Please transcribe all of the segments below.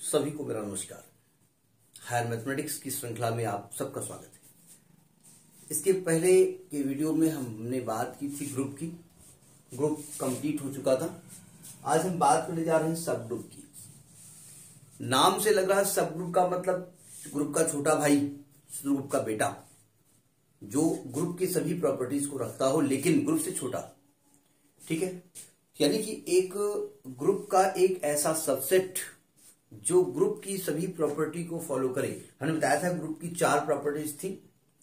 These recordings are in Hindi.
सभी को मेरा नमस्कार। हायर मैथमेटिक्स की श्रृंखला में आप सबका स्वागत है। इसके पहले के वीडियो में हमने बात की थी ग्रुप की। ग्रुप कंप्लीट हो चुका था। आज हम बात करने जा रहे हैं सब ग्रुप की। नाम से लग रहा है सब ग्रुप का मतलब ग्रुप का छोटा भाई, ग्रुप का बेटा, जो ग्रुप की सभी प्रॉपर्टीज़ को रखता हो, लेकिन ग्रुप से छोटा। ठीक है? यानी कि एक ग्रुप का एक ऐसा सबसेट जो ग्रुप की सभी प्रॉपर्टी को फॉलो करे हमने बताया था ग्रुप की चार प्रॉपर्टीज़ थी।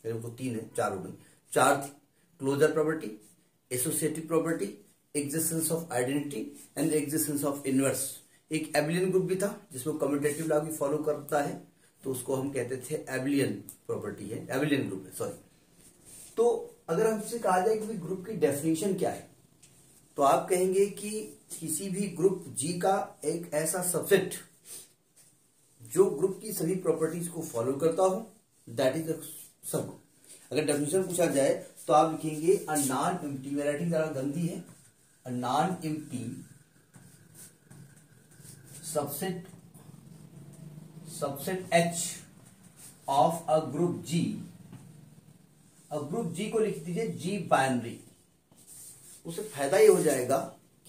वो तीन है, चार हो गई। चार थी closure property associative property existence of identity and existence of inverse एक एबिलियन ग्रुप भी था, जिसमें कम्यूटेटिव लॉ भी फॉलो करता है तो उसको हम कहते थे एबिलियन प्रॉपर्टी है। एबिलियन ग्रुप है सॉरी तो अगर हमसे कहा जाए कि ग्रुप की डेफिनेशन क्या है तो आप कहेंगे कि किसी भी ग्रुप जी का एक ऐसा सबसेट जो ग्रुप की सभी प्रॉपर्टीज़ को फॉलो करता हो दैट इज़ सब अगर डेफिनेशन पूछा जाए तो आप लिखेंगे अ नॉन इम्टी राइटिंग जरा गंदी है। A non empty subset subset H of a group G a group G को लिख दीजिए जी बाइनरी उसे फ़ायदा ये हो जाएगा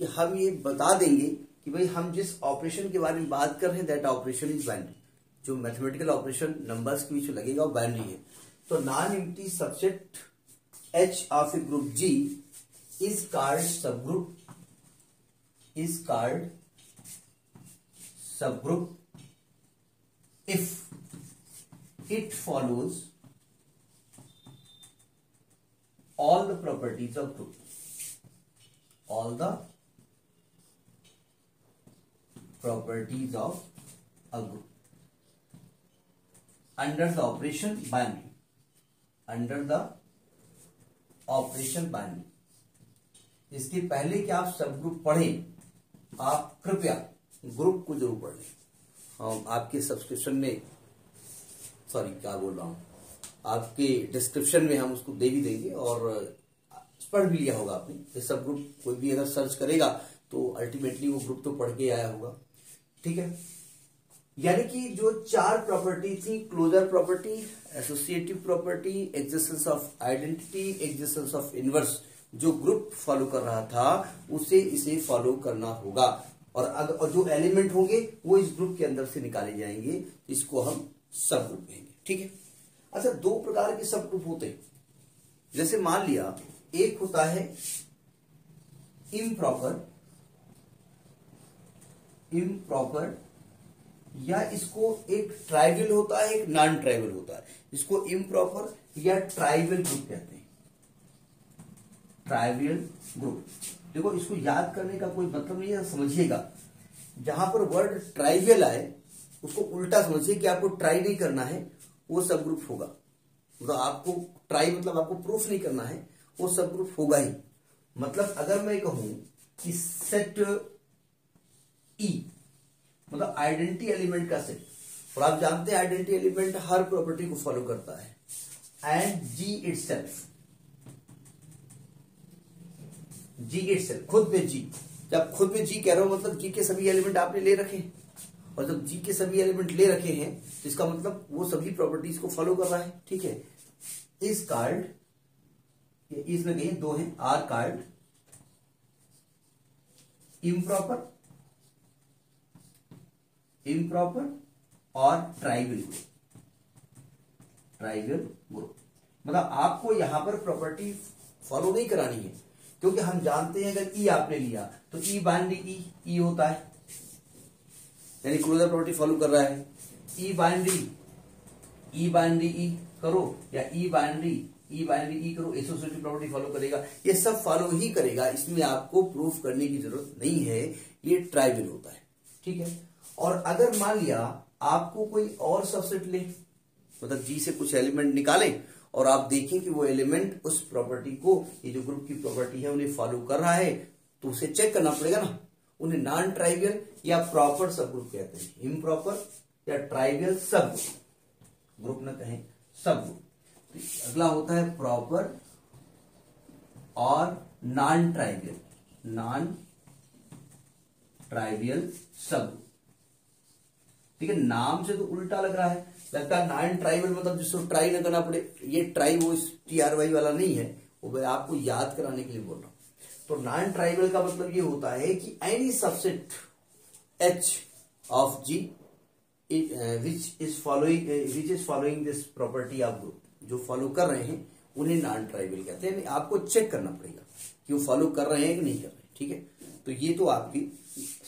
कि हम ये बता देंगे कि भाई हम जिस ऑपरेशन के बारे में बात कर रहे हैं दैट ऑपरेशन इज़ बाइनरी जो मैथमेटिकल ऑपरेशन नंबर्स के बीच लगेगा वो बाइनरी है। तो non empty subset H of a group G is called subgroup is called subgroup if it follows all the properties of group, all the properties of a group. Under the operation binary under the operation binary इसके पहले कि आप सब ग्रुप पढ़ें, आप कृपया ग्रुप को ज़रूर पढ़ लें। आपके सब्सक्रिप्शन में सॉरी क्या बोल रहा हूँ? आपके डिस्क्रिप्शन में हम उसको दे भी देंगे और, पढ़ भी लिया होगा आपने। ये सब ग्रुप कोई भी अगर सर्च करेगा तो अल्टीमेटली वो ग्रुप तो पढ़ के आया होगा। ठीक है? यानी कि जो चार प्रॉपर्टी थी closure property associative property existence of identity existence of inverse जो ग्रुप फॉलो कर रहा था, उसे इसे फॉलो करना होगा। और अगर और जो एलिमेंट होंगे, वो इस ग्रुप के अंदर से निकाले जाएँगे, इसको हम सब ग्रुप कहेंगे। ठीक है? अच्छा दो प्रकार के सब ग्रुप होते हैं। जैसे मान लिया, एक होता है इम्प्रॉपर इम्प्रॉपर या इसको एक ट्राइबल होता है एक नॉन ट्राइबल होता है। इसको इम्प्रॉपर या ट्राइबल ग्रुप कहते हैं। ट्राइबल ग्रुप देखो इसको याद करने का कोई मतलब नहीं है समझिएगा। जहाँ पर वर्ड ट्राइबल आए उसको उल्टा समझिए कि आपको ट्राई नहीं करना है वो सब ग्रुप होगा। मतलब आपको ट्राई मतलब आपको प्रूफ नहीं करना है वो सब ग्रुप होगा ही। मतलब अगर मैं कहूँ कि सेट ई e, मतलब आइडेंटिटी एलिमेंट का सेट और आप जानते हैं आइडेंटिटी एलिमेंट हर प्रॉपर्टी को फॉलो करता है। And G it G it खुद में जी जब खुद में जी कह रहा हूँ मतलब जी के सभी एलिमेंट आपने ले रखे और जब जी के सभी एलिमेंट ले रखे हैं तो इसका मतलब वो सभी प्रॉपर्टीज़ को फॉलो कर रहा है, ठीक है? इस कार्ड इसमें कहीं दो हैं। आर कार्ड इम्प्रॉपर इम्प्रॉपर और ट्राइबल ग्रुप ट्राइबल ग्रुप मतलब आपको यहाँ पर प्रॉपर्टी फॉलो नहीं करानी है, क्योंकि हम जानते हैं अगर ई e आपने लिया तो ई बाइंडी ई ई होता है। यानी क्लोजर प्रॉपर्टी फॉलो कर रहा है। ई बाइंडी ई बाइंडी ई करो, या ई बाइंडी ई बाइनरी ई करो एसोसिएटिव प्रॉपर्टी फॉलो करेगा। ये सब फॉलो ही करेगा, इसमें आपको प्रूफ करने की ज़रूरत नहीं है, ये ट्राइबल होता है। ठीक है? और अगर मान लिया आपको कोई और सबसेट ले मतलब जी से कुछ एलिमेंट निकाले और आप देखें कि वो एलिमेंट उस प्रॉपर्टी को, ये जो ग्रुप की प्रॉपर्टी है, उन्हें फॉलो कर रहा है तो उसे चेक करना पड़ेगा ना। उन्हें नॉन ट्राइबल या प्रॉपर सब ग्रुप कहते हैं। इम्प्रॉपर या ट्राइबल सब ग्रुप ग्रुप न कहें सब ग्रुप तो अगला होता है प्रॉपर और नॉन ट्राइवियल नॉन ट्राइवियल सब ठीक है, नाम से तो उल्टा लग रहा है। लगता है नॉन ट्राइबल मतलब जिसको ट्राई ना करना पड़े, ये ट्राई वो टी आर वाई वाला नहीं है, वो मैं आपको याद कराने के लिए बोल रहा हूँ। तो नॉन ट्राइबल का मतलब ये होता है कि any subset H of G which is following which is following this property of group जो फॉलो कर रहे हैं, उन्हें नॉन ट्राइबल कहते हैं। आपको चेक करना पड़ेगा कि वो फॉलो कर रहे हैं कि नहीं कर रहे ठीक है? तो ये तो आपकी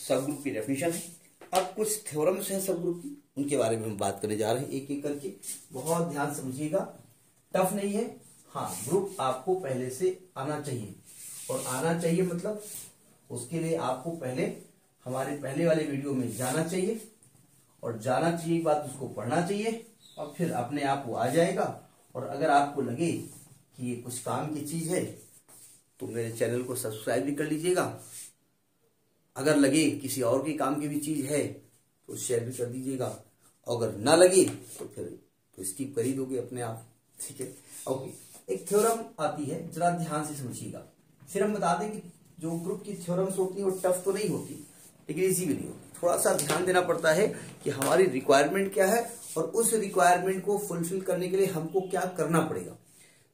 सब ग्रुप की डेफिनेशन है। अब कुछ थ्योरम्स हैं सब ग्रुप की, उनके बारे में हम बात करने जा रहे हैं एक एक करके। बहुत ध्यान समझिएगा। टफ नहीं है। हाँ ग्रुप आपको पहले से आना चाहिए। और आना चाहिए मतलब उसके लिए आपको पहले, हमारे पहले वाले वीडियो में जाना चाहिए। और जाना चाहिए बात उसको पढ़ना चाहिए, और फिर अपने आप वो आ जाएगा। और अगर आपको लगे कि ये कुछ काम की चीज़ है तो मेरे चैनल को सब्सक्राइब भी कर लीजिएगा। अगर लगे किसी और के काम की भी चीज़ है तो शेयर भी कर दीजिएगा। अगर ना लगे तो फिर तो स्किप कर ही दोगे अपने आप, ठीक है? ओके एक थ्योरम आती है, जरा ध्यान से समझिएगा। फिर हम बता दें कि जो ग्रुप की थ्योरम्स होती है, वो टफ तो नहीं होती, लेकिन इजी भी नहीं होती। थोड़ा सा ध्यान देना पड़ता है कि हमारी रिक्वायरमेंट क्या है और उस रिक्वायरमेंट को फुलफिल करने के लिए हमको क्या करना पड़ेगा।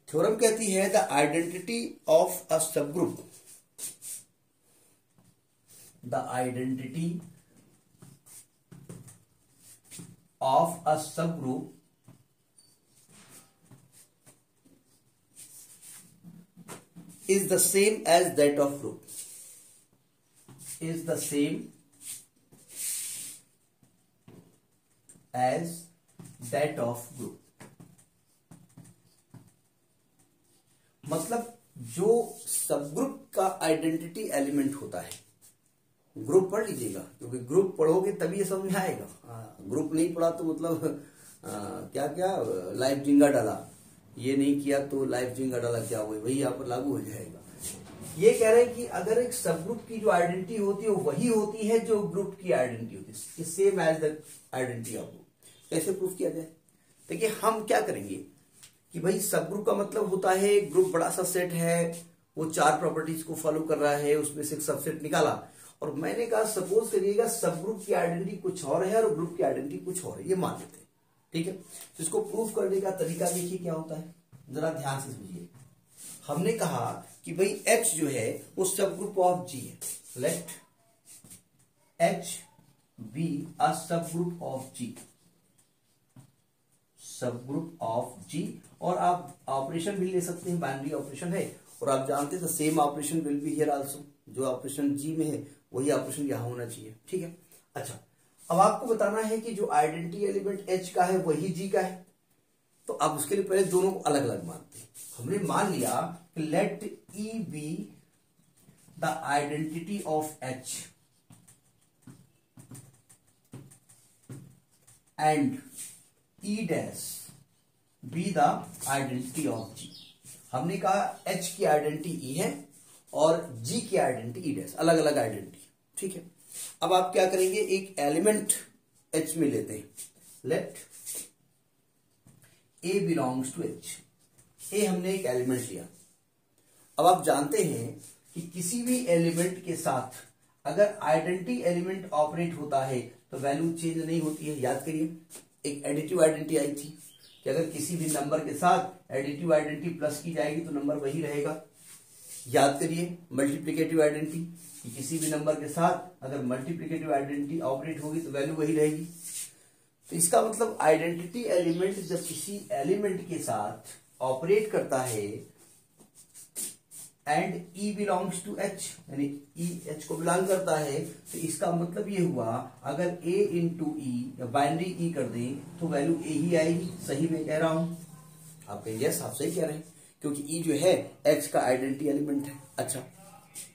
थ्योरम कहती है the identity of a subgroup the identity of a subgroup is the same as that of group is the same as that of group मतलब जो सब ग्रुप का आइडेंटिटी एलिमेंट होता है ग्रुप पढ़ लीजिएगा क्योंकि ग्रुप पढ़ोगे तभी समझ में आएगा। ग्रुप नहीं पढ़ा तो मतलब आ, क्या क्या लाइफ जिंगा डाला। ये नहीं किया तो लाइफ जिंगा डाला क्या हुआ? वही यहाँ पर लागू हो जाएगा। ये कह रहे हैं कि अगर एक सब ग्रुप की जो आइडेंटिटी होती है वही होती है जो ग्रुप की आइडेंटिटी होती है। Same as the identity of कैसे प्रूफ किया जाए? देखिए हम क्या करेंगे कि भाई सब ग्रुप का मतलब होता है ग्रुप बड़ा सा सेट है वो चार प्रॉपर्टीज़ को फॉलो कर रहा है उसमें से एक सबसेट निकाला। और मैंने कहा, सपोज़ करिएगा, सब ग्रुप की आइडेंटिटी कुछ और है और ग्रुप की आइडेंटिटी कुछ और है। ये मान लेते हैं, ठीक है? तो इसको प्रूफ करने का तरीका देखिए क्या होता है। जरा ध्यान से समझिए। हमने कहा कि भाई एच जो है, वो सब ग्रुप ऑफ़ जी है। Late H B a subgroup of जी सब ग्रुप ऑफ़ जी और आप ऑपरेशन भी ले सकते हैं बाइनरी ऑपरेशन है। और आप जानते हैं same operation will be here also जो ऑपरेशन जी में है। वही ऑपरेशन यहाँ होना चाहिए। ठीक है? अच्छा अब आपको बताना है कि जो आइडेंटिटी एलिमेंट एच का है, वही जी का है। तो अब उसके लिए पहले दोनों को अलग अलग मानते हैं। हमने मान लिया कि let E be the identity of H and E dash be the identity of G हमने कहा एच की आइडेंटिटी ई है और जी की आइडेंटिटी ई डैश अलग अलग आइडेंटिटी ठीक है। अब आप क्या करेंगे? एक एलिमेंट एच में लेते हैं। Let A belongs to H A हमने एक एलिमेंट लिया। अब आप जानते हैं कि किसी भी एलिमेंट के साथ अगर आइडेंटिटी एलिमेंट ऑपरेट होता है तो वैल्यू चेंज नहीं होती है। याद करिए, एक एडिटिव आइडेंटिटी आई थी कि अगर किसी भी नंबर के साथ एडिटिव आइडेंटिटी प्लस की जाएगी तो नंबर वही रहेगा। याद करिए मल्टीप्लीकेटिव आइडेंटिटी कि किसी भी नंबर के साथ अगर मल्टीप्लीकेटिव आइडेंटिटी ऑपरेट होगी तो वैल्यू वही रहेगी। तो इसका मतलब आइडेंटिटी एलिमेंट जब किसी एलिमेंट के साथ ऑपरेट करता है and E belongs to H यानी ई एच को बिलोंग करता है तो इसका मतलब ये हुआ, अगर ए इंटू ई या बाइनरी ई कर दें तो वैल्यू ए ही आएगी। सही मैं कह रहा हूँ। आप यस आप सही कह रहे हैं, क्योंकि ई जो है एच का आइडेंटिटी एलिमेंट है। अच्छा।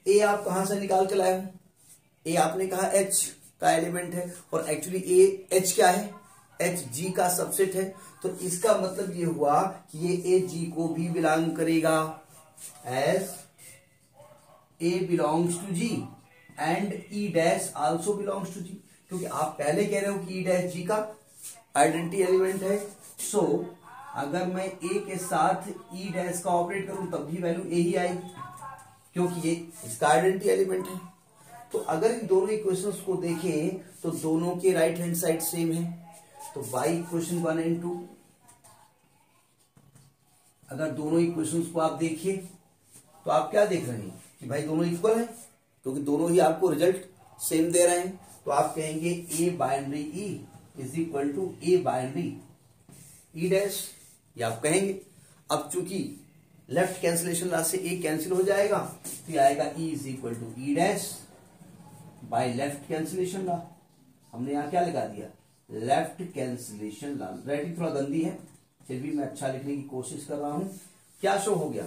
ए आप कहाँ से निकाल के लाए हो? ए आपने कहा एच का एलिमेंट है और एक्चुअली ए एच क्या है? एच जी का सबसेट है। तो इसका मतलब ये हुआ कि ये ए जी को भी बिलोंग करेगा। As A belongs to G and E dash also belongs to G क्योंकि आप पहले कह रहे हो कि ई डैश जी का आइडेंटिटी एलिमेंट है। सो so, अगर मैं ए के साथ ई डैश का ऑपरेट करूँ तब भी वैल्यू ए ही आएगी। क्योंकि ये इसका आइडेंटिटी एलिमेंट है। तो अगर इन दोनों इक्वेशंस को देखें तो दोनों के राइट हैंड साइड सेम है। तो by equation one and two अगर दोनों इक्वेशंस को आप देखिए तो आप क्या देख रहे हैं? कि भाई दोनों इक्वल है, क्योंकि दोनों ही आपको रिज़ल्ट सेम दे रहे हैं। तो आप कहेंगे A binary E is equal to A binary E dash ये आप कहेंगे, अब चूँकि लेफ़्ट कैंसिलेशन से ए कैंसिल हो जाएगा तो आएगा E is equal to E dash by left cancellation law हमने यहाँ क्या लगा दिया? लेफ़्ट कैंसिलेशन ला राइटिंग थोड़ा गंदी है। फिर भी मैं अच्छा लिखने की कोशिश कर रहा हूँ। क्या शो हो गया?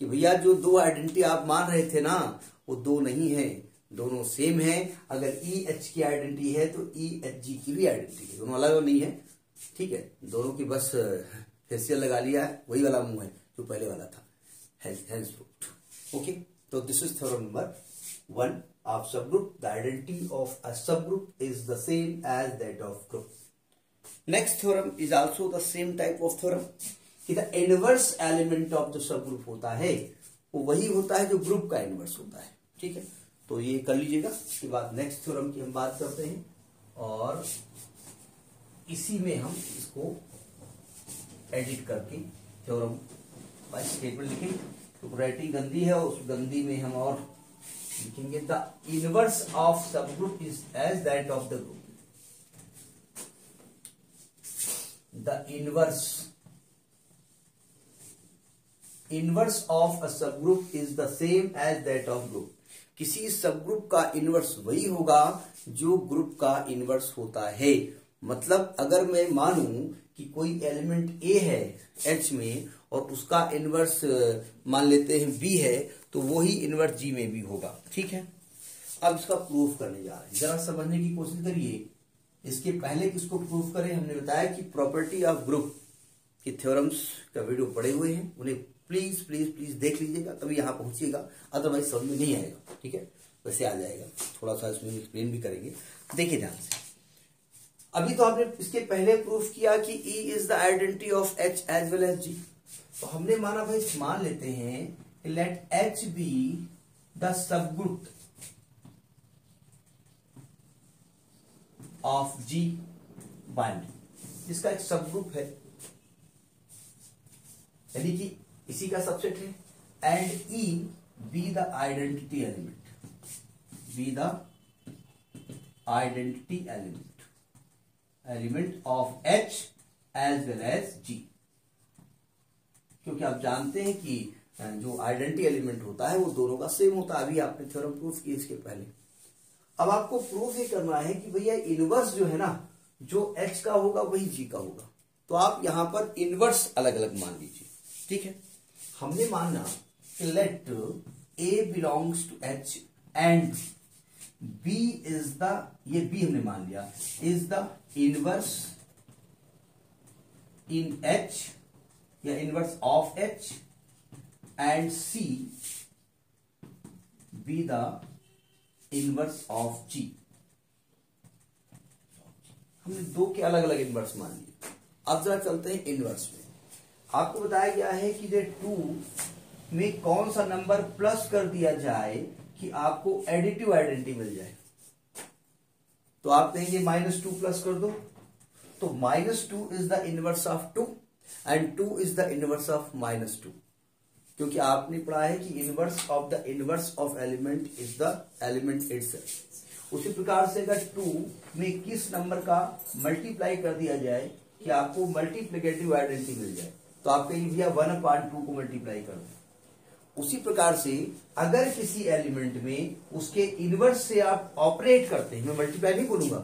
कि भैया, जो दो आइडेंटिटी आप मान रहे थे ना, वो दो नहीं है। दोनों सेम है। अगर ई e एच की आइडेंटिटी है तो ई एच जी की भी आइडेंटिटी है। दोनों अलग नहीं है। ठीक है? दोनों की बस, फेसियल लगा लिया है। वही वाला मुँह है। जो पहले वाला था ओके तो this is theorem number one of subgroup the identity of a subgroup is the same as that of group next theorem is also the same type of theorem कि the inverse element of the subgroup होता है, वो वही होता है जो ग्रुप का इनवर्स होता है। ठीक है? तो ये कर लीजिएगा। उसके बाद नेक्स्ट थ्योरम की हम बात करते हैं। और इसी में हम इसको एडिट करके थ्योरम बाय स्टेटमेंट तो राइटिंग गंदी है, उस गंदी में हम और लिखेंगे the inverse of subgroup is as that of the group the inverse inverse of a subgroup is the same as that of group किसी सब ग्रुप का इनवर्स वही होगा, जो ग्रुप का इनवर्स होता है। मतलब अगर मैं मानूं कि कोई एलिमेंट ए है एच में और उसका इनवर्स मान लेते हैं बी है तो वही इनवर्स जी में भी होगा। ठीक है? अब इसका प्रूफ करने जा रहे हैं। जरा समझने की कोशिश करिए। इसके पहले किसको प्रूफ करें? हमने बताया कि प्रॉपर्टी ऑफ़ ग्रुप की थ्योरम्स का वीडियो पड़े हुए हैं। उन्हें प्लीज़ प्लीज़ प्लीज़ देख लीजिएगा। तभी यहाँ पहुंचिएगा। अदरवाइज़ समझ में नहीं आएगा। ठीक है? वैसे आ जाएगा। थोड़ा सा इसमें एक्सप्लेन भी करेंगे। देखिए ध्यान से। अभी तो आपने इसके पहले प्रूफ किया कि E is the identity of H as well as G तो हमने माना भाई मान लेते हैं कि let H be the subgroup of G bind इसका एक सब ग्रुप है। यानी कि इसी का सबसेट है। And E be the identity element be the identity element element of H as well as G क्योंकि आप जानते हैं कि जो आइडेंटिटी एलिमेंट होता है, वो दोनों का सेम होता है। अभी आपने थ्योरम प्रूफ किया इसके पहले। अब आपको प्रूफ ये करना है कि भैया इनवर्स जो है ना, जो एच का होगा, वही जी का होगा। तो आप यहाँ पर इनवर्स अलग अलग मान लीजिए। ठीक है? हमने माना कि let A belongs to H and B is the ये बी हमने मान लिया is the inverse in H या inverse of H and C be the inverse of G हमने दो के अलग अलग इनवर्स मान लिए। अब जरा चलते हैं इनवर्स में। आपको बताया गया है कि ये टू में कौन सा नंबर प्लस कर दिया जाए कि आपको एडिटिव आइडेंटिटी मिल जाए। तो आप कहेंगे माइनस टू प्लस कर दो। तो minus two is the inverse of two and two is the inverse of minus two क्योंकि आपने पढ़ा है कि inverse of the inverse of element is the element it's उसी प्रकार से अगर टू में किस नंबर का मल्टीप्लाई कर दिया जाए, कि आपको मल्टीप्लीकेटिव आइडेंटिटी मिल जाए तो आप कहेंगे भैया वन अपॉइंट टू को मल्टीप्लाई कर। दो उसी प्रकार से अगर किसी एलिमेंट में उसके इनवर्स से आप ऑपरेट करते हैं, मैं मल्टीप्लाई नहीं बोलूँगा,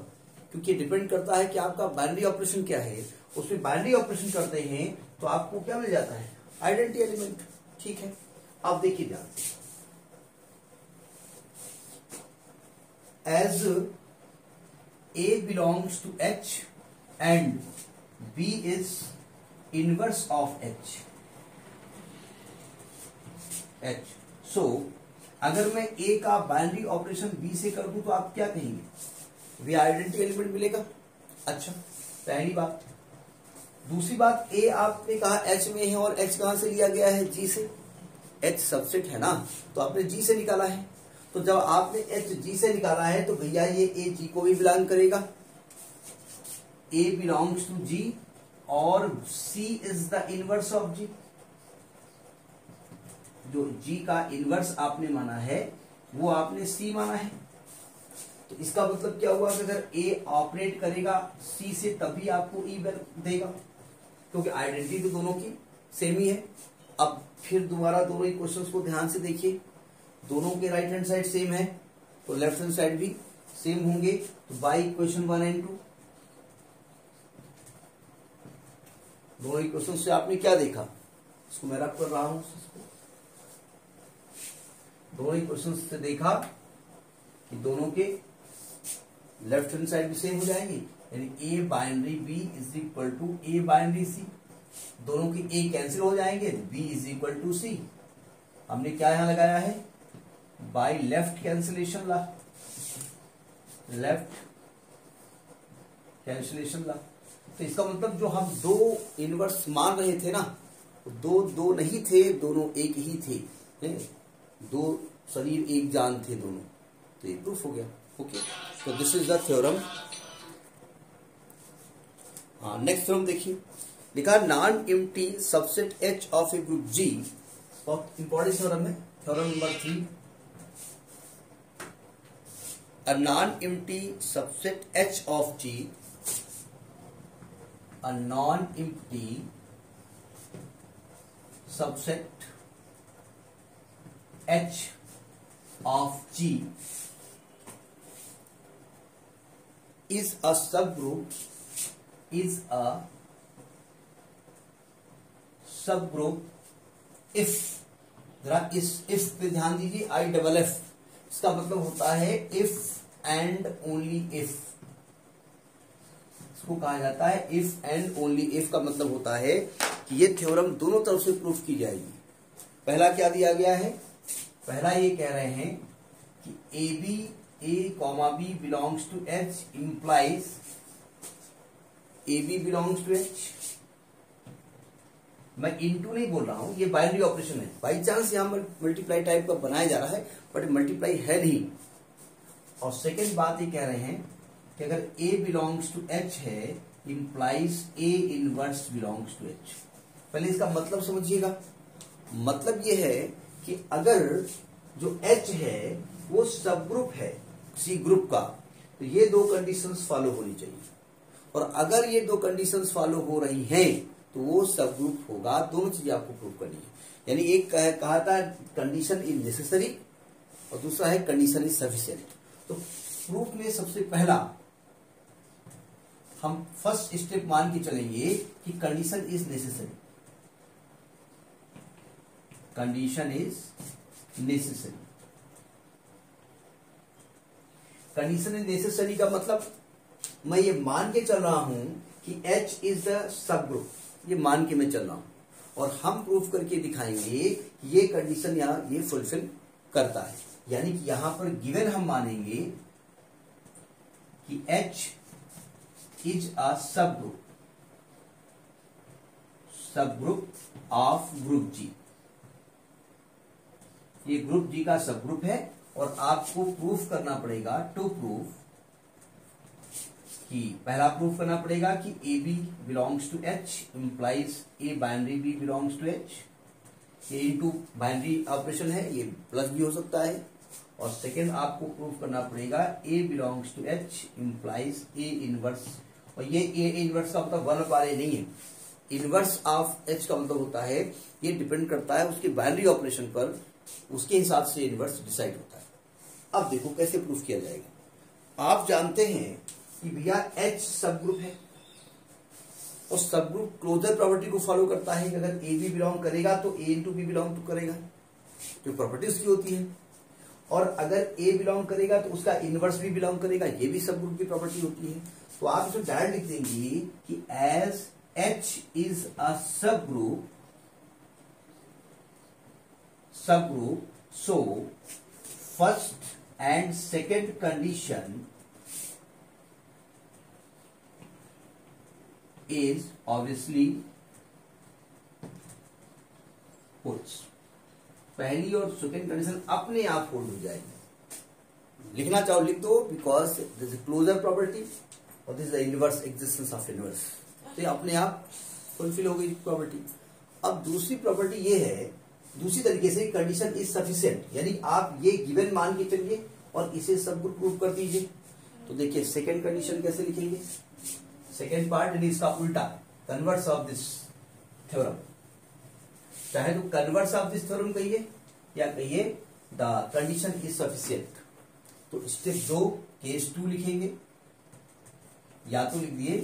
क्योंकि डिपेंड करता है कि आपका बाइनरी ऑपरेशन क्या है। उसमें बाइनरी ऑपरेशन करते हैं तो आपको क्या मिल जाता है? आइडेंटिटी एलिमेंट ठीक है? आप देखिए ध्यान as A belongs to H and B is inverse of H H so अगर मैं ए का बाइनरी ऑपरेशन बी से कर दू तो आप क्या कहेंगे? वे आइडेंटिटी एलिमेंट मिलेगा। अच्छा पहली बात। दूसरी बात ए आपने कहा एच में है और एच कहाँ से लिया गया है? जी से। एच सबसेट है ना? तो आपने जी से निकाला है। तो जब आपने एच जी से निकाला है तो भैया ये ए जी को भी बिलोंग करेगा। ए बिलोंग्स टू जी और C is the inverse of G जो जी का इनवर्स आपने माना है, वो आपने सी माना है। तो इसका मतलब क्या हुआ? कि अगर ए ऑपरेट करेगा सी से तभी आपको ई e देगा। क्योंकि आइडेंटिटी तो दोनों की सेम ही है। अब फिर दोबारा दोनों ही क्वेश्चंस को ध्यान से देखिए। दोनों के राइट हैंड साइड सेम है तो लेफ़्ट हैंड साइड भी सेम होंगे। तो by question one and two दोनों ही क्वेश्चन से आपने क्या देखा? इसको मैं रख कर रहा हूँ। दोनों ही क्वेश्चन से देखा कि दोनों के लेफ़्ट हैंड साइड भी सेम हो जाएँगे। यानी A binary B is equal to A binary C दोनों के ए कैंसिल हो जाएँगे B is equal to C हमने क्या यहाँ लगाया है? By left cancellation law. Left cancellation law. तो इसका मतलब जो हम दो इनवर्स मान रहे थे ना, दो दो नहीं थे, दोनों एक ही थे। दो शरीर एक जान थे दोनों। तो ये प्रूफ हो गया। ओके तो दिस इज़ द थ्योरम हाँ नेक्स्ट थ्योरम देखिए। लिखा non empty subset H of a group G बहुत इंपॉर्टेंट थ्योरम है theorem number three a non-empty subset H of G a non-empty subset H of G is a subgroup is a subgroup if. जरा इस, इफ़ पे ध्यान दीजिए आई डबल एफ़ इसका मतलब होता है इफ़ एंड ओनली इफ़ इसको कहा जाता है इफ़ एंड ओनली इफ़ का मतलब होता है कि ये थ्योरम दोनों तरफ़ से प्रूफ की जाएगी। पहला क्या दिया गया है? पहला ये कह रहे हैं कि A B A comma B belongs to H implies A B belongs to H मैं इंटू नहीं बोल रहा हूँ, ये बाइनरी ऑपरेशन है। बाई चांस यहाँ पर मल्टीप्लाई टाइप का बनाया जा रहा है बट मल्टीप्लाई है नहीं। और सेकेंड बात ये कह रहे हैं कि अगर ए बिलोंग्स टू एच है implies A inverse belongs to H पहले इसका मतलब समझिएगा। मतलब ये है कि अगर जो एच है, वो सब ग्रुप है सी ग्रुप का तो ये दो कंडीशंस फॉलो होनी चाहिए। और अगर ये दो कंडीशंस फॉलो हो रही हैं तो वो सब ग्रुप होगा, दोनों चीज़ें आपको प्रूव करनी है। यानी एक कहा था कंडीशन इज़ नेसेसरी और दूसरा है कंडीशन इज़ सफिशियंट तो प्रूफ में सबसे पहला, हम फ़र्स्ट स्टेप मान के चलेंगे कि condition is necessary condition is necessary condition is necessary का मतलब मैं ये मान के चल रहा हूँ कि H is the subgroup ये मान के मैं चल रहा हूँ। और हम प्रूफ करके दिखाएँगे ये कंडीशन यहाँ, ये फुलफिल करता है। यानी कि यहाँ पर गिवन हम मानेंगे कि H is a subgroup subgroup of group जी ये ग्रुप जी का सब ग्रुप है और आपको प्रूफ करना पड़ेगा टू प्रूफ कि पहला प्रूफ करना पड़ेगा कि A B belongs to H implies A binary B belongs to H A into binary operation है, ये प्लस भी हो सकता है। और सेकेंड आपको प्रूफ करना पड़ेगा A belongs to H implies A inverse और ये ए इनवर्स का मतलब वन बार नहीं है। इनवर्स ऑफ़ एच का मतलब होता है, ये डिपेंड करता है उसके बाइनरी ऑपरेशन पर, उसके हिसाब से इनवर्स डिसाइड होता है। अब देखो कैसे प्रूफ किया जाएगा। आप जानते हैं कि भैया एच सब ग्रुप है। और सब ग्रुप क्लोजर प्रॉपर्टी को फॉलो करता है कि अगर ए बी बिलोंग करेगा तो A into B belong to करेगा। जो प्रॉपर्टी उसकी होती है। और अगर ए बिलोंग करेगा तो उसका इनवर्स भी बिलोंग करेगा। ये भी सब ग्रुप की प्रॉपर्टी होती है। तो आप इसमें डायरेक्ट लिख देंगे कि as H is a subgroup subgroup so first and second condition is obviously holds पहली और सेकेंड कंडीशन अपने आप होल्ड हो जाएगी। लिखना चाहो लिख दो बिकॉज़ दिस क्लोजर प्रॉपर्टी और this inverse existence of inverse तो अपने आप फुलफिल हो गई प्रॉपर्टी अब दूसरी प्रॉपर्टी ये है, दूसरी तरीके से कंडीशन इज़ सफिशियंट यानी आप ये गिवन मान के चलिए और इसे सब कुछ प्रूव कर दीजिए। तो देखिए सेकेंड कंडीशन कैसे लिखेंगे? सेकेंड पार्ट यानी इसका उल्टा कन्वर्स ऑफ़ दिस थ्योरम चाहे तो कन्वर्स ऑफ़ दिस थ्योरम कहिए, या कहिए द कंडीशन इज़ सफिशियंट तो स्टेप दो केस टू लिखेंगे, या तो लिख दिए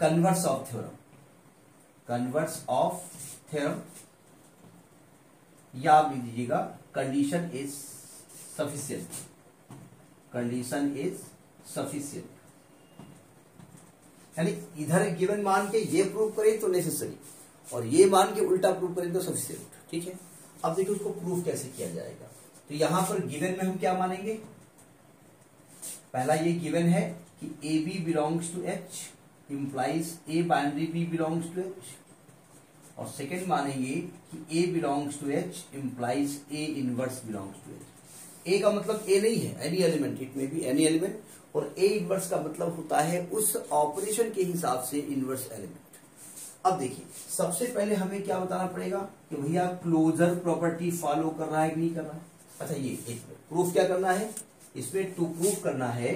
converse of theorem converse of theorem या आप लिख दीजिएगा condition is sufficient condition is sufficient यानी इधर गिवन मान के ये प्रूव करें तो नेसेसरी और ये मान के उल्टा प्रूव करें तो सफिशियंट ठीक है? अब देखिए उसको प्रूव कैसे किया जाएगा। तो यहाँ पर गिवन में हम क्या मानेंगे? पहला ये गिवन है कि A B belongs to H implies A binary B belongs to H और सेकंड मानेंगे कि A belongs to H implies A inverse belongs to H A का मतलब ए नहीं है any element it may be any element और ए इनवर्स का मतलब होता है उस ऑपरेशन के हिसाब से इनवर्स एलिमेंट अब देखिए, सबसे पहले हमें क्या बताना पड़ेगा कि भैया क्लोजर प्रॉपर्टी फॉलो कर रहा है कि नहीं कर रहा है? अच्छा ये एक प्रूफ क्या करना है? इसमें टू प्रूफ करना है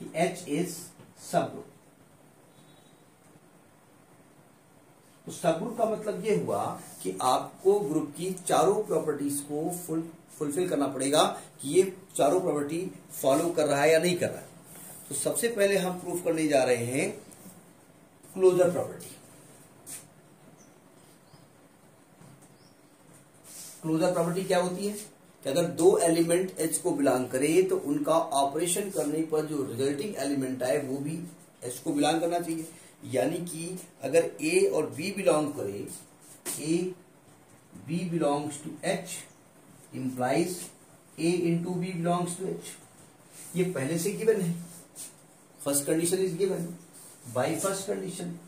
कि एच इज़ सब तो सब ग्रुप का मतलब ये हुआ कि आपको ग्रुप की चारों प्रॉपर्टीज़ को फुल, फुलफिल करना पड़ेगा कि ये चारों प्रॉपर्टी फॉलो कर रहा है या नहीं कर रहा है। तो सबसे पहले हम प्रूफ करने जा रहे हैं क्लोजर प्रॉपर्टी। क्लोजर प्रॉपर्टी क्या होती है? कि अगर दो एलिमेंट एच को बिलोंग करे तो उनका ऑपरेशन करने पर जो रिजल्टिंग एलिमेंट आए, वो भी एच को बिलोंग करना चाहिए। यानी कि अगर ए और बी बिलोंग करे A B belongs to H implies A into B belongs to H ये पहले से गिवन है। First condition is given by first condition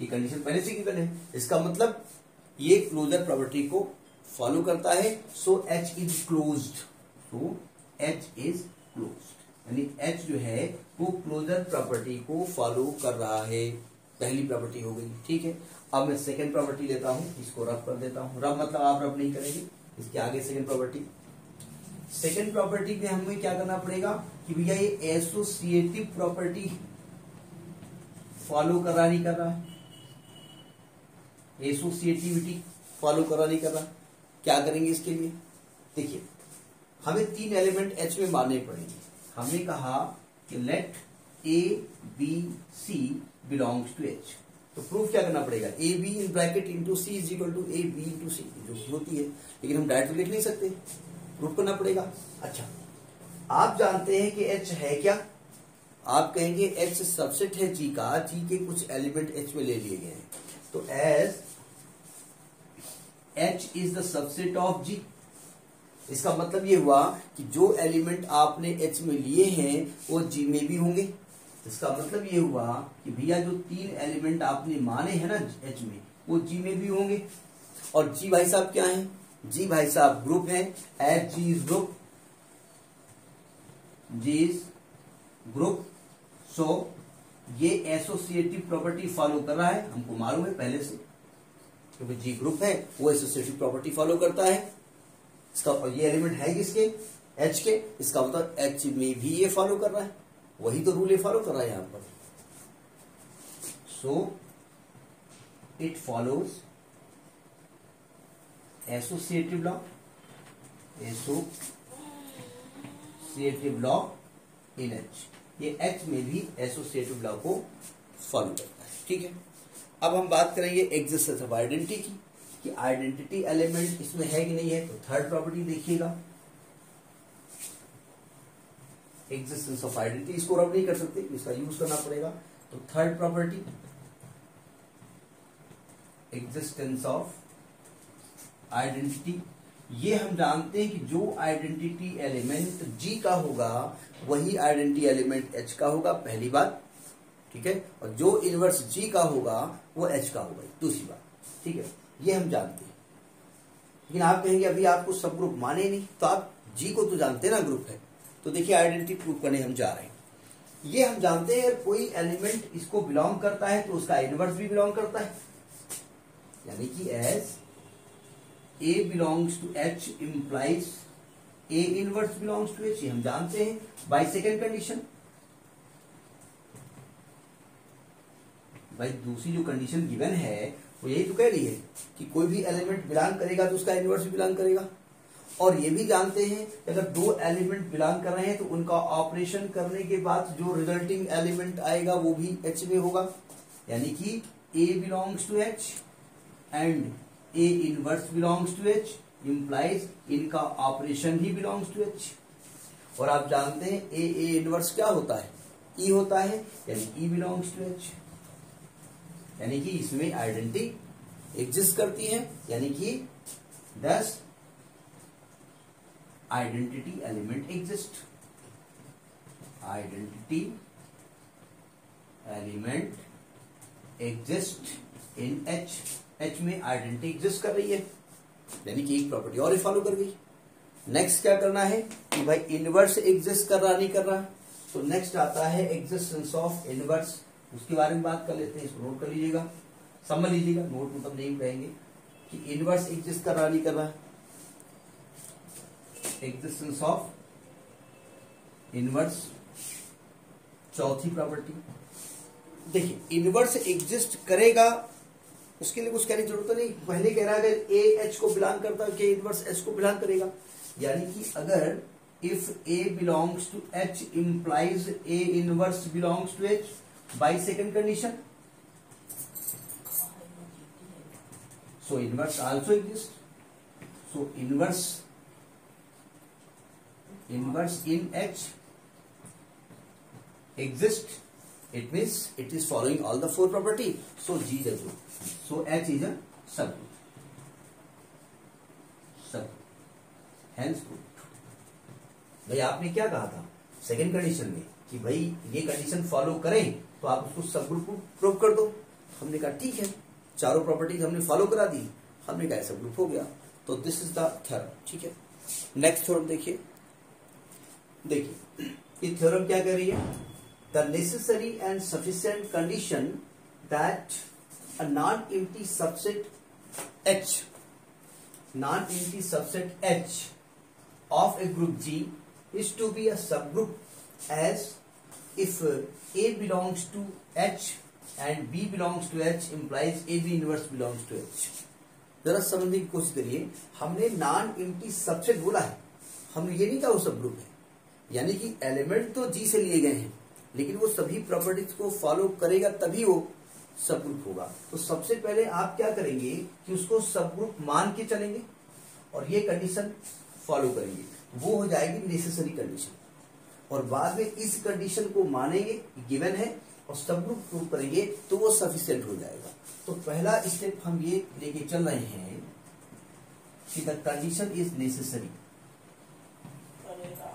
ये कंडीशन पहले से गिवन है। इसका मतलब ये क्लोजर प्रॉपर्टी को फॉलो करता है। So H is close so H is close यानी एच जो है, वो क्लोजर प्रॉपर्टी को फॉलो कर रहा है। पहली प्रॉपर्टी हो गई, ठीक है? अब मैं सेकंड प्रॉपर्टी लेता हूँ, इसको रफ कर देता हूँ। रफ मतलब आप रब नहीं करेंगे, इसके आगे सेकंड प्रॉपर्टी सेकंड प्रॉपर्टी में हमें क्या करना पड़ेगा कि भैया ये एसोसिएटिव प्रॉपर्टी फॉलो करा नहीं कर रहा एसोसिएटिविटी फॉलो कर नहीं कर रहा क्या करेंगे इसके लिए? देखिए, हमें तीन एलिमेंट एच में मानने पड़ेंगे। हमने कहा कि let A B C belongs to H तो प्रूफ क्या करना पड़ेगा? A B in bracket into C is equal to A B into C जो होती है, लेकिन हम डायरेक्ट लिख नहीं सकते। प्रूफ करना पड़ेगा। अच्छा आप जानते हैं कि एच है क्या? आप कहेंगे एच सबसेट है जी का जी के कुछ एलिमेंट एच में ले लिए गए हैं। तो as H is the subset of G इसका मतलब ये हुआ कि जो एलिमेंट आपने एच में लिए हैं, वो जी में भी होंगे। इसका मतलब ये हुआ कि भैया जो तीन एलिमेंट आपने माने हैं ना एच में, वो जी में भी होंगे। और जी भाई साहब क्या है? जी भाई साहब ग्रुप है। H G is group G is group so ये एसोसिएटिव प्रॉपर्टी फॉलो कर रहा है। हमको मालूम है पहले से। क्योंकि जी ग्रुप है, वो एसोसिएटिव प्रॉपर्टी फॉलो करता है। इसका ये एलिमेंट है किसके? एच के। इसका मतलब एच में भी ये फॉलो कर रहा है। वही तो रूल ये फॉलो कर रहा है यहाँ पर। So it follows associative law associative law in H ये एच में भी एसोसिएटिव लॉ को फॉलो करता है। ठीक है? अब हम बात करेंगे एग्जिस्टेंस ऑफ़ आइडेंटिटी की। कि आइडेंटिटी एलिमेंट इसमें है कि नहीं है तो थर्ड प्रॉपर्टी देखिएगा। एग्जिस्टेंस ऑफ़ आइडेंटिटी इसको रब नहीं कर सकते, इसका यूज़ करना पड़ेगा। तो third property existence of identity ये हम जानते हैं कि जो आइडेंटिटी एलिमेंट जी का होगा, वही आइडेंटिटी एलिमेंट एच का होगा, पहली बात, ठीक है? और जो इनवर्स जी का होगा, वो एच का होगा, दूसरी बात, ठीक है? ये हम जानते हैं। लेकिन आप कहेंगे, अभी आपको सब ग्रुप माने नहीं तो आप जी को तो जानते ना ग्रुप है। तो देखिए आइडेंटिटी प्रूव करने हम जा रहे हैं। ये हम जानते हैं, कोई एलिमेंट इसको बिलोंग करता है तो उसका इनवर्स भी बिलोंग करता है। यानी कि as a belongs to H implies a inverse belongs to H ये हम जानते हैं बाय सेकेंड कंडीशन भाई, दूसरी जो कंडीशन गिवन है वो यही तो कह रही है कि कोई भी एलिमेंट बिलोंग करेगा तो उसका इनवर्स भी बिलोंग करेगा। और ये भी जानते हैं कि अगर दो एलिमेंट बिलोंग कर रहे हैं तो उनका ऑपरेशन करने के बाद जो रिजल्टिंग एलिमेंट आएगा वो भी एच में होगा। यानी कि a belongs to H and a inverse belongs to H implies इनका ऑपरेशन ही बिलोंग्स टू एच और आप जानते हैं ए ए इनवर्स क्या होता है? ई e होता है, यानी ई बिलोंग्स टू एच यानी कि इसमें आइडेंटिटी एग्जिस्ट करती है, यानी कि thus identity element exist identity element exist in H H में आइडेंटिटी एग्जिस्ट कर रही है, यानी कि एक प्रॉपर्टी और ही फॉलो कर गई। नेक्स्ट क्या करना है? कि भाई इनवर्स एग्जिस्ट कर रहा, नहीं कर रहा। तो नेक्स्ट आता है एग्जिस्टेंस ऑफ़ इनवर्स उसके बारे में बात कर लेते हैं, इसको नोट कर लीजिएगा। समझ लीजिएगा नोट मतलब नहीं कहेंगे कि इनवर्स एग्जिस्ट कर रहा नहीं कर रहा एग्जिस्टेंस ऑफ़ इनवर्स चौथी प्रॉपर्टी देखिए इनवर्स एग्जिस्ट करेगा, उसके लिए कुछ कहने की ज़रूरत नहीं। पहले कह रहा है, अगर ए एच को बिलोंग करता है इनवर्स एच को बिलोंग करेगा? यानी कि अगर if a belongs to H implies a inverse belongs to H by second condition so inverse also exist so inverse inverse in H exist it means it is following all the four property so G is a group so H is अब सब सब हेंस ग्रुप भाई, आपने क्या कहा था? सेकेंड कंडीशन में कि भाई, ये कंडीशन फॉलो करें तो आप उसको सब ग्रुप को प्रूव कर दो। हमने कहा, ठीक है। चारों प्रॉपर्टीज़ हमने फॉलो करा दी। हमने कहा सब ग्रुप हो गया। तो दिस इज़ द थर्ड ठीक है? नेक्स्ट थोड़ा देखिए। देखिए, ये थ्योरम क्या कह रही है? The necessary and sufficient condition that a non empty subset H non empty subset H of a group G is to be a subgroup as if a belongs to H and b belongs to H implies a b inverse belongs to H जरा समझने की कोशिश करिए, हमने नॉन एम्प्टी सबसेट बोला है। हमने ये नहीं कहा वो सब ग्रुप है। यानी कि एलिमेंट तो जी से लिए गए हैं, लेकिन वो सभी प्रॉपर्टीज़ को फॉलो करेगा तभी वो सब ग्रुप होगा। तो सबसे पहले आप क्या करेंगे कि उसको सब ग्रुप मान के चलेंगे और ये कंडीशन फॉलो करेंगे। वो हो जाएगी नेसेसरी कंडीशन और बाद में इस कंडीशन को मानेंगे गिवन है और सब ग्रुप प्रूव करेंगे तो वो सफिशियंट हो जाएगा। तो पहला स्टेप हम ये लेके चल रहे हैं कि the condition is necessary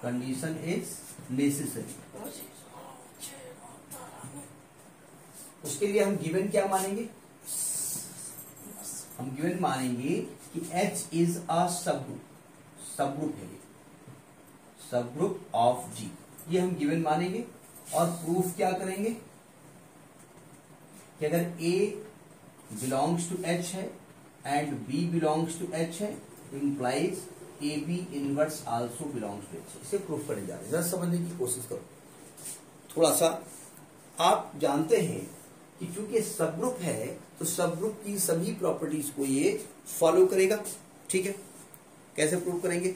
condition is necessary उसके लिए हम गिवन क्या मानेंगे? हम गिवन मानेंगे कि H is a subgroup subgroup है सब ग्रुप ऑफ़ G ये हम गिवन मानेंगे और प्रूफ क्या करेंगे? कि अगर ए बिलोंग्स टू एच है and B belongs to H है implies a b inverse also belongs to H इसे प्रूफ करने जा रहे हैं। जरा समझने की कोशिश करो। थोड़ा सा, आप जानते हैं कि चूँकि सब ग्रुप है तो सब ग्रुप की सभी प्रॉपर्टीज़ को ये फॉलो करेगा। ठीक है? कैसे प्रूव करेंगे?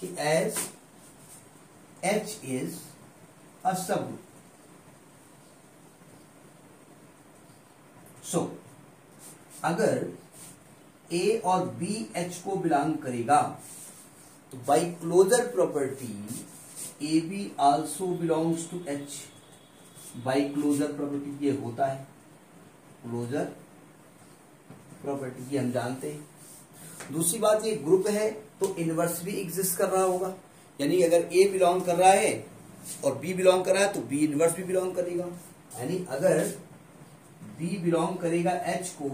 कि as is a subgroup सो अगर ए और बी एच को बिलोंग करेगा तो by closure property a b also belongs to H by closure property ये होता है। क्लोजर प्रॉपर्टी ये हम जानते हैं। दूसरी बात ये ग्रुप है तो इनवर्स भी एग्जिस्ट कर रहा होगा। यानी अगर ए बिलोंग कर रहा है और बी बिलोंग कर रहा है तो बी इनवर्स भी बिलोंग करेगा। यानी अगर बी बिलोंग करेगा एच को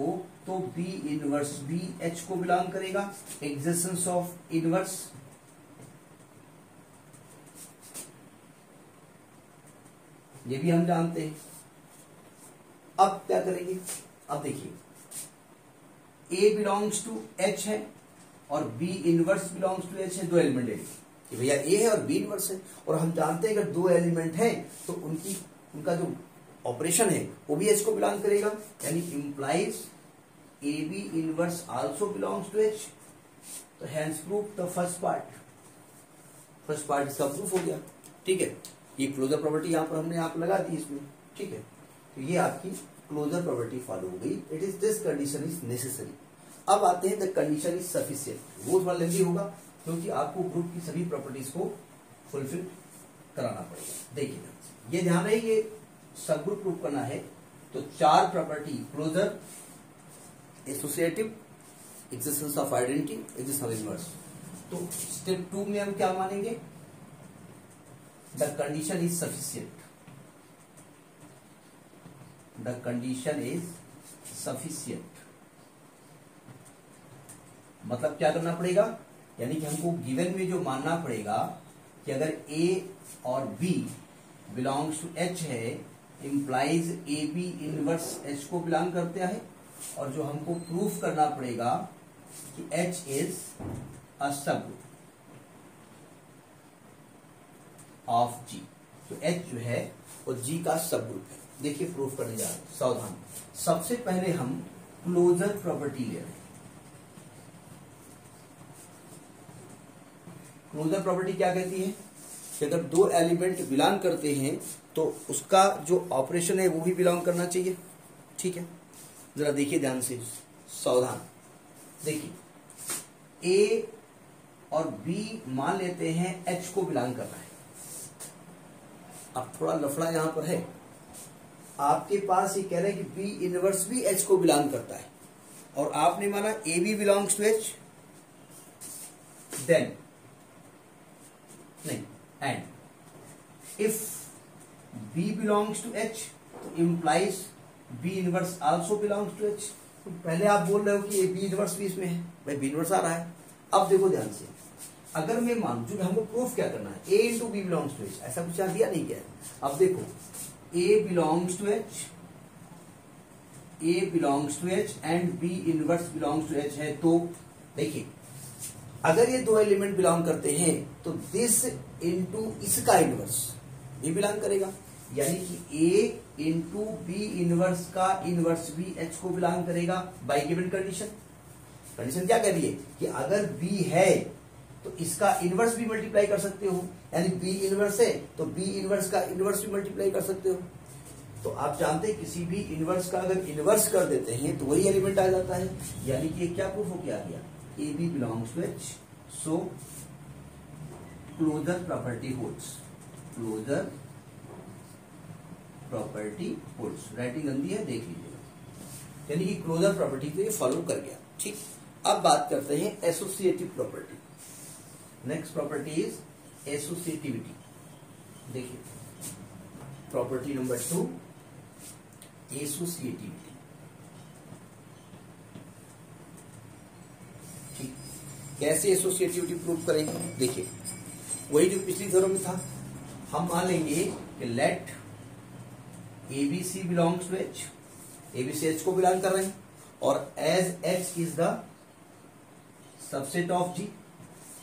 तो बी इनवर्स बी एच को बिलोंग करेगा। एग्जिस्टेंस ऑफ़ इनवर्स ये भी हम जानते हैं। अब क्या करेंगे? अब देखिए। ए बिलोंग्स टू एच है और b inverse belongs to H है, दो एलिमेंट है कि भैया ए है और बी इनवर्स है। और हम जानते हैं अगर दो एलिमेंट हैं तो उनकी, उनका जो ऑपरेशन है, वो भी एच को बिलोंग करेगा। यानी implies a b inverse also belongs to H तो hence proof the first part first part इसका प्रूफ हो गया। ठीक है? ये क्लोजर प्रॉपर्टी यहाँ पर हमने आप लगा दी इसमें। ठीक है? तो ये आपकी क्लोजर प्रॉपर्टी फॉलो हो गई। It is this condition is necessary अब आते हैं द कंडीशन इज़ सफिशियंट वो थोड़ा लेंदी होगा। क्योंकि आपको ग्रुप की सभी प्रॉपर्टीज़ को फुलफिल कराना पड़ेगा। देखिए ये ध्यान रहे ये सब ग्रुप प्रूव करना है तो चार property closure associative existence of identity existence of inverse तो स्टेप टू में हम क्या मानेंगे? The condition is sufficient the condition is sufficient मतलब क्या करना पड़ेगा? यानी कि हमको गिवन में जो मानना पड़ेगा कि अगर ए और बी बिलोंग्स टू एच है implies a b inverse H को बिलोंग करते हैं, और जो हमको प्रूफ करना पड़ेगा कि एच इज़ अ सब ऑफ़ जी तो एच जो है, वो जी का सब ग्रुप है। देखिए प्रूफ करने जा रहे हैं, सावधान। सबसे पहले हम क्लोजर प्रॉपर्टी ले रहे हैं। क्लोजर प्रॉपर्टी क्या कहती है? कि अगर दो एलिमेंट बिलोंग करते हैं तो उसका जो ऑपरेशन है, वो भी बिलोंग करना चाहिए। ठीक है? जरा देखिए ध्यान से। सावधान। देखिए ए और बी मान लेते हैं एच को बिलोंग करना है। अब थोड़ा लफड़ा यहाँ पर है। आपके पास ये कह रहे हैं कि बी इनवर्स भी एच को बिलोंग करता है। और आपने माना a b belongs to H then नहीं and if b belongs to H तो implies b inverse also belongs to H पहले आप बोल रहे हो कि ए बी इनवर्स भी इसमें है। भाई बी इनवर्स आ रहा है। अब देखो ध्यान से। अगर मैं मान चूँकि हमको प्रूफ क्या करना है? A into b belongs to H ऐसा कुछ दिया नहीं गया अब देखो a belongs to H a belongs to H and b inverse belongs to H है तो देखिए अगर ये दो एलिमेंट बिलोंग करते हैं तो दिस इंटू इसका इनवर्स ये बिलोंग करेगा। यानी कि ए इंटू बी इनवर्स का इनवर्स भी एच को बिलोंग करेगा बाई गिवन कंडीशन कंडीशन क्या कह रही है? कि अगर बी है तो इसका इनवर्स भी मल्टीप्लाई कर सकते हो। यानी बी इनवर्स है तो बी इनवर्स का इनवर्स भी मल्टीप्लाई कर सकते हो। तो आप जानते हैं, किसी भी इनवर्स का अगर इनवर्स कर देते हैं तो वही एलिमेंट आ जाता है। यानी कि क्या प्रूफ हो क्या गया? A b belongs to H so closure property holds closure property holds writing गंदी है, देख लीजिएगा यानी कि क्लोजर प्रॉपर्टी को ये फॉलो कर गया। ठीक। अब बात करते हैं associative property next property is associativity देखिए। प्रॉपर्टी नंबर टू एसोसिएटिविटी कैसे एसोसिएटिविटी प्रूव करेंगे? देखिए, वही जो पिछली थ्योरम में था, हम मान लेंगे कि let a b c belongs to H a b c H को बिलोंग कर रहे हैं, और as H is the subset of G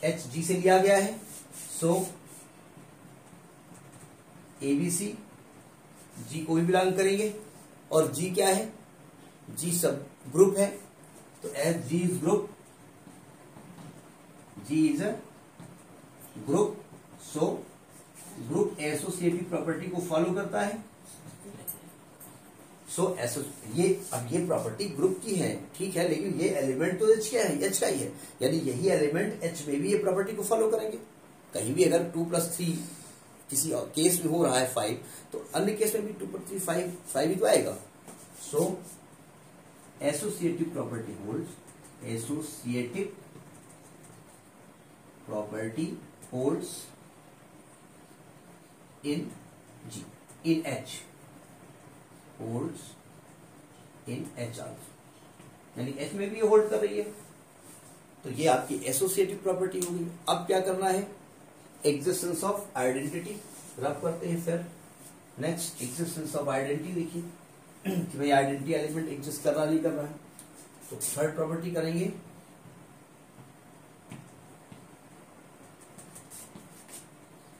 H G से लिया गया है सो एबीसी जी को भी बिलोंग करेंगे, और जी क्या है? जी सब ग्रुप है तो as G is group G is a group so group associative property को फॉलो करता है। सो so, एसो ये अब ये प्रॉपर्टी ग्रुप की है। ठीक है लेकिन ये एलिमेंट तो एच क्या है एच का ही है। यानी यही एलिमेंट एच में भी ये प्रॉपर्टी को फॉलो करेंगे। कहीं भी अगर टू प्लस थ्री किसी और केस में हो रहा है फाइव तो अन्य केस में भी two plus three five five ही तो आएगा। So associative property hold associative property holds in G in H holds in H also यानी एच में भी ये होल्ड कर रही है। तो ये आपकी एसोसिएटिव प्रॉपर्टी होगी अब क्या करना है? एग्जिस्टेंस ऑफ़ आइडेंटिटी रब करते हैं फिर। नेक्स्ट एग्जिस्टेंस ऑफ़ आइडेंटिटी देखिए। कि भाई आइडेंटिटी एलिमेंट एग्जिस्ट कर रहा नहीं कर रहा है। तो थर्ड प्रॉपर्टी करेंगे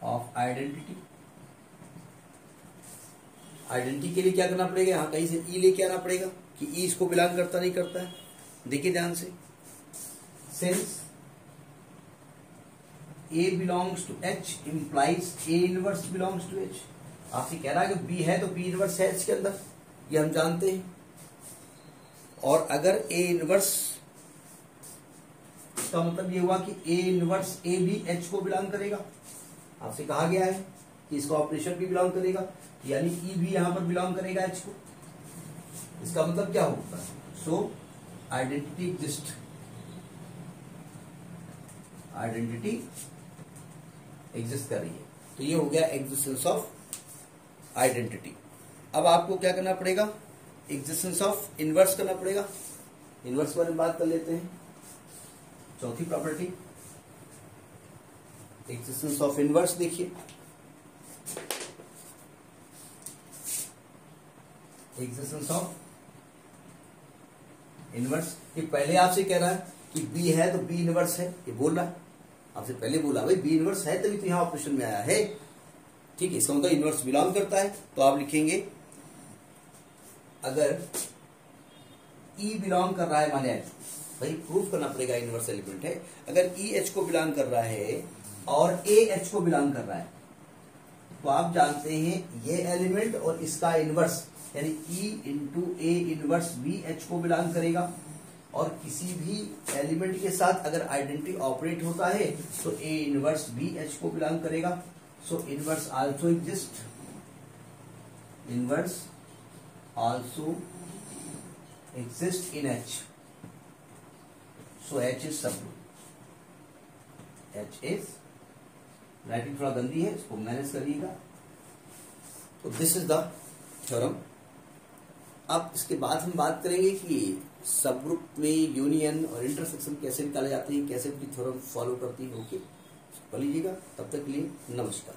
ऑफ़ आइडेंटिटी आइडेंटिटी के लिए क्या करना पड़ेगा? यहाँ कहीं से ई e लेके आना पड़ेगा कि ई e इसको बिलोंग करता नहीं करता है। देखिए ध्यान से। Since a belongs to H implies a inverse belongs to H आपसे कह रहा है कि बी है तो बी इनवर्स है एच के अंदर। ये हम जानते हैं। और अगर ए इनवर्स इसका मतलब ये हुआ कि ए इनवर्स ए भी एच को बिलोंग करेगा। आपसे कहा गया है कि इसका ऑपरेशन भी बिलोंग करेगा, यानी ई e भी यहाँ पर बिलोंग करेगा एच को। इसका मतलब क्या होगा? So identity exist identity exist कर रही है तो ये हो गया एग्जिस्टेंस ऑफ़ आइडेंटिटी अब आपको क्या करना पड़ेगा? एग्जिस्टेंस ऑफ़ इनवर्स करना पड़ेगा। इनवर्स बारे में बात कर लेते हैं। चौथी प्रॉपर्टी एग्जिस्टेंस ऑफ़ इनवर्स देखिए। एग्जिस्टेंस ऑफ़ इनवर्स ये पहले आपसे कह रहा है कि बी है तो बी इनवर्स है, ये बोल रहा है। आपसे पहले बोला, भाई बी इनवर्स है तभी तो यहाँ ऑपरेशन में आया है। ठीक है, इसका मतलब इनवर्स बिलोंग करता है तो आप लिखेंगे, अगर ई e बिलोंग कर रहा है, माने भाई प्रूफ करना पड़ेगा इनवर्स एलिमेंट है। अगर ई e एच को बिलोंग कर रहा है और ए एच को बिलोंग कर रहा है। तो आप जानते हैं, ये एलिमेंट और इसका इनवर्स यानी e into a inverse b H को बिलोंग करेगा। और किसी भी एलिमेंट के साथ अगर आइडेंटिटी ऑपरेट होता है तो ए इनवर्स बी एच को बिलोंग करेगा। So inverse also exist inverse also exist in H so H is sub H is writing थोड़ा गंदी है, इसको मैनेज करिएगा। तो दिस इज़ द थ्योरम अब इसके बाद हम बात करेंगे कि सब ग्रुप में यूनियन और इंटरसेक्शन कैसे निकाले जाते हैं, कैसे उनकी थ्योरम फॉलो करती है ओके कर लीजिएगा। तब तक के लिए नमस्कार।